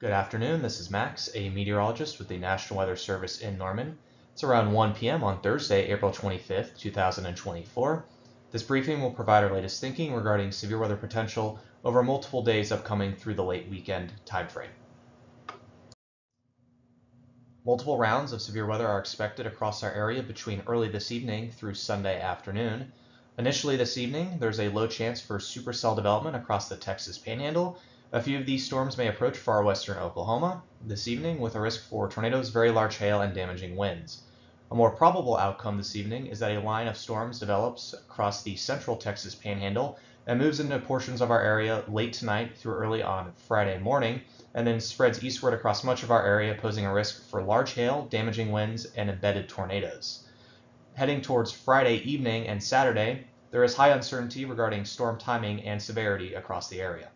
Good afternoon, this is Max, a meteorologist with the National Weather Service in Norman. It's around 1 p.m. on Thursday, April 25th, 2024. This briefing will provide our latest thinking regarding severe weather potential over multiple days upcoming through the late weekend timeframe. Multiple rounds of severe weather are expected across our area between early this evening through Sunday afternoon. Initially this evening, there's a low chance for supercell development across the Texas Panhandle. A few of these storms may approach far western Oklahoma this evening with a risk for tornadoes, very large hail, and damaging winds. A more probable outcome this evening is that a line of storms develops across the central Texas Panhandle and moves into portions of our area late tonight through early on Friday morning, and then spreads eastward across much of our area, posing a risk for large hail, damaging winds, and embedded tornadoes. Heading towards Friday evening and Saturday, there is high uncertainty regarding storm timing and severity across the area.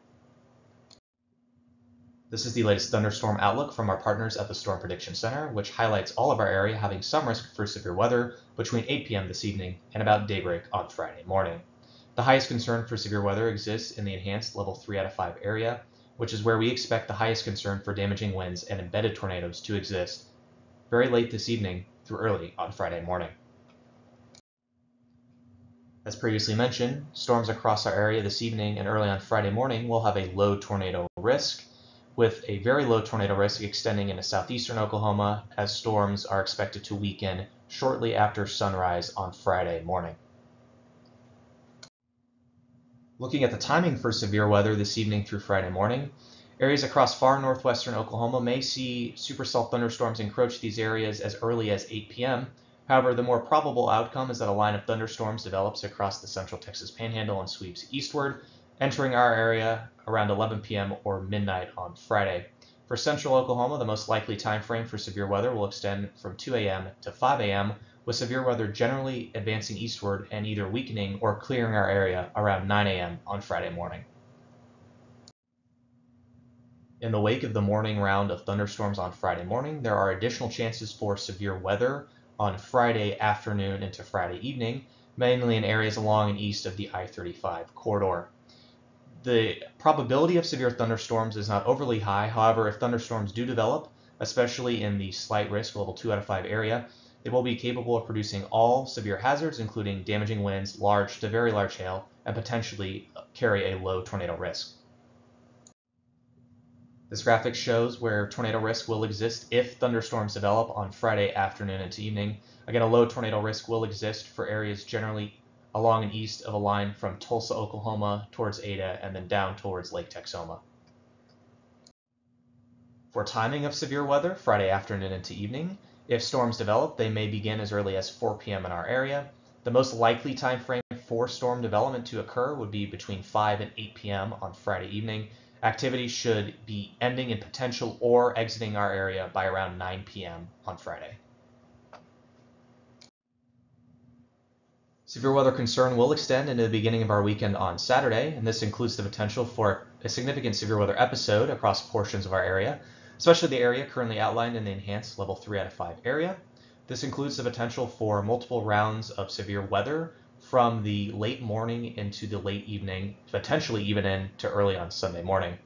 This is the latest thunderstorm outlook from our partners at the Storm Prediction Center, which highlights all of our area having some risk for severe weather between 8 p.m. this evening and about daybreak on Friday morning. The highest concern for severe weather exists in the enhanced level 3 out of 5 area, which is where we expect the highest concern for damaging winds and embedded tornadoes to exist very late this evening through early on Friday morning. As previously mentioned, storms across our area this evening and early on Friday morning will have a low tornado risk, with a very low tornado risk extending into southeastern Oklahoma as storms are expected to weaken shortly after sunrise on Friday morning. Looking at the timing for severe weather this evening through Friday morning, areas across far northwestern Oklahoma may see supercell thunderstorms encroach these areas as early as 8 p.m., However, the more probable outcome is that a line of thunderstorms develops across the central Texas panhandle and sweeps eastward, entering our area around 11 p.m. or midnight on Friday. For central Oklahoma, the most likely time frame for severe weather will extend from 2 a.m. to 5 a.m., with severe weather generally advancing eastward and either weakening or clearing our area around 9 a.m. on Friday morning. In the wake of the morning round of thunderstorms on Friday morning, there are additional chances for severe weather on Friday afternoon into Friday evening, mainly in areas along and east of the I 35 corridor. The probability of severe thunderstorms is not overly high. However, if thunderstorms do develop, especially in the slight risk level 2 out of 5 area, they will be capable of producing all severe hazards, including damaging winds, large to very large hail, and potentially carry a low tornado risk. This graphic shows where tornado risk will exist if thunderstorms develop on Friday afternoon into evening. Again, a low tornado risk will exist for areas generally along and east of a line from Tulsa, Oklahoma towards Ada and then down towards Lake Texoma. For timing of severe weather, Friday afternoon into evening, if storms develop, they may begin as early as 4 p.m. in our area. The most likely time frame for storm development to occur would be between 5 and 8 p.m. on Friday evening, Activity should be ending in potential or exiting our area by around 9 p.m. on Friday. Severe weather concern will extend into the beginning of our weekend on Saturday, and this includes the potential for a significant severe weather episode across portions of our area, especially the area currently outlined in the enhanced level 3 out of 5 area. This includes the potential for multiple rounds of severe weather from the late morning into the late evening, potentially even into early on Sunday morning.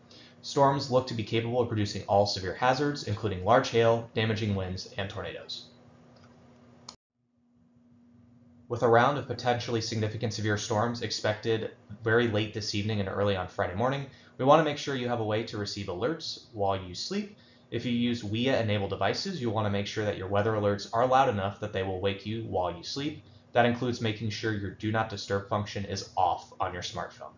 Storms look to be capable of producing all severe hazards, including large hail, damaging winds, and tornadoes. With a round of potentially significant severe storms expected very late this evening and early on Friday morning, we want to make sure you have a way to receive alerts while you sleep. If you use WEA enabled devices, you'll want to make sure that your weather alerts are loud enough that they will wake you while you sleep. That includes making sure your do not disturb function is off on your smartphone.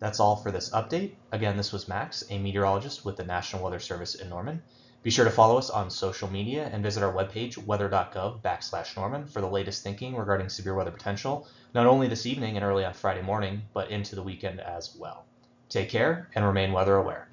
That's all for this update. Again, this was Max, a meteorologist with the National Weather Service in Norman. Be sure to follow us on social media and visit our webpage, weather.gov backslash Norman, for the latest thinking regarding severe weather potential, not only this evening and early on Friday morning, but into the weekend as well. Take care and remain weather aware.